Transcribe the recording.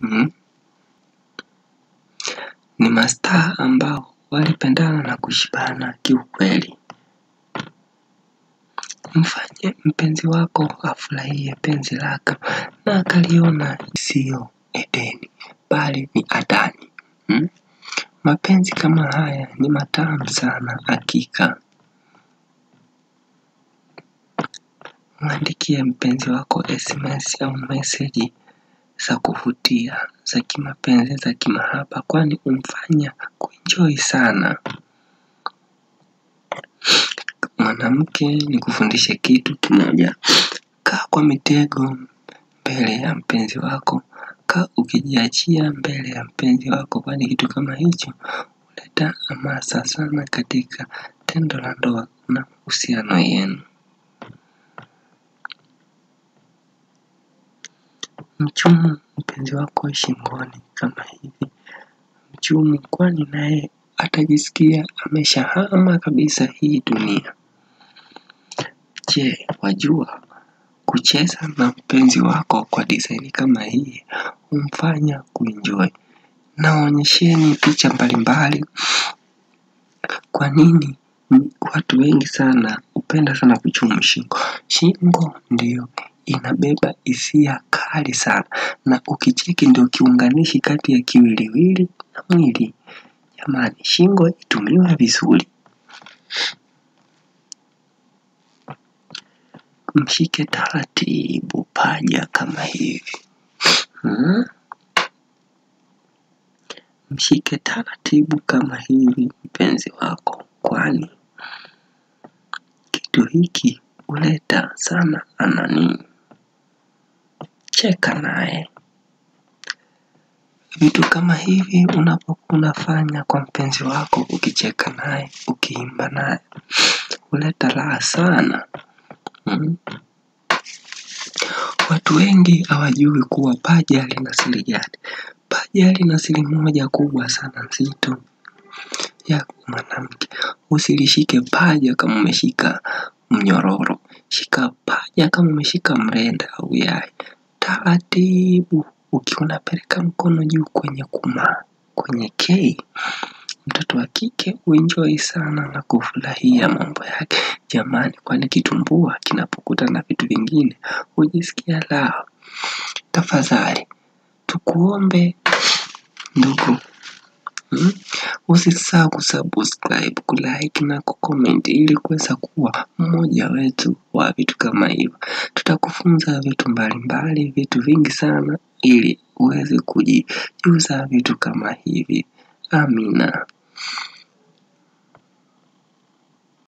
mm? Ni mastaa ambao walipendana na kushibana kiukweli. Mfanye mpenzi wako afurahie penzi lako na akaliona sio Edeni bali ni Adani. Hmm? Mapenzi kama haya ni matamu sana hakika. Mwandikie mpenzi wako SMS au meseji za kuvutia za kimapenzi za kimahaba, kwani umfanya kuenjoy sana. Mwanamke, ni kufundisha kitu kimoja: kaa kwa mitego mbele ya mpenzi wako, kaa ukijiachia mbele ya mpenzi wako, kwani kitu kama hicho huleta hamasa sana katika tendo la ndoa na uhusiano yenu. Mchumu mpenzi wako shingoni kama hivi, mchumu, kwani naye atajisikia ameshahama kabisa hii dunia. Je, wajua kucheza na mpenzi wako kwa design kama hii humfanya kuenjoy. Naonyesheni picha mbalimbali. Kwa nini watu wengi sana hupenda sana kuchumu shingo? Shingo ndiyo inabeba hisia kali sana, na ukicheki ndio kiunganishi kati ya kiwiliwili na mwili. Jamani, shingo itumiwe vizuri. Mshike taratibu paja kama hivi hmm? Mshike taratibu kama hivi mpenzi wako, kwani kitu hiki huleta sana anani. Cheka naye. Vitu kama hivi unapokuwa unafanya kwa mpenzi wako, ukicheka naye, ukiimba naye, huleta raha sana hmm? Watu wengi hawajui kuwa paja lina siri gani. Paja lina siri moja kubwa sana nzito ya mwanamke. Usilishike paja kama umeshika mnyororo, shika paja kama umeshika mrenda au yai. Taratibu, ukiwa unapeleka mkono juu kwenye kuma, kwenye K, mtoto wa kike huenjoy sana na kufurahia mambo yake. Jamani, kwani kitumbua kinapokutana na vitu vingine hujisikia raha. Tafadhali tukuombe ndugu, hmm? Usisahau kusubscribe, kulike na kucomment ili kuweza kuwa mmoja wetu wa vitu kama hivyo. Tutakufunza vitu mbalimbali, mbali, vitu vingi sana ili uweze kujijuza vitu kama hivi. Amina.